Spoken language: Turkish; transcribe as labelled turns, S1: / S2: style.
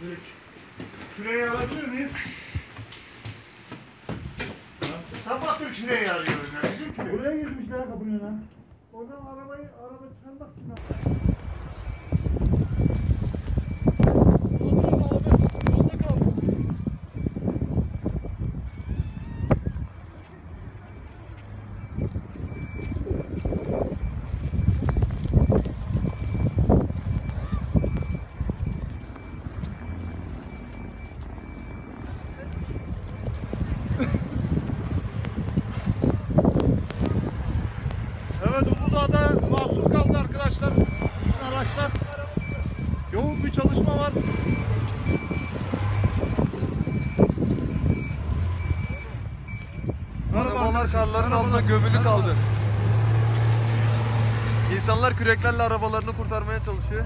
S1: direkt. Küreyi alabilir miyim? Sabahtır küreyi arıyoruz ya. Bizim küre.
S2: Buraya girmiş ya kapının lan.
S1: Oradan arabayı, araba çıkarmak için. Evet Uludağ'da mahsur kaldı arkadaşlar. Bütün araçlar. Yoğun bir çalışma var.
S3: Arabalar karların altında gömülü kaldı. İnsanlar küreklerle arabalarını kurtarmaya çalışıyor.